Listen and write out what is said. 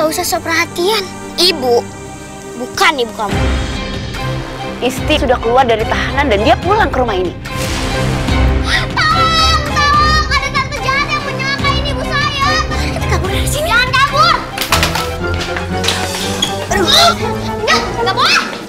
nggak usah sok perhatian. Ibu, bukan ibu kamu. Isti sudah keluar dari tahanan dan dia pulang ke rumah ini. Tolong, tolong, ada tante jahat yang menyangkain ibu saya. Kita kabur dari sini. Jangan kabur. Aduh, enggak, enggak boleh.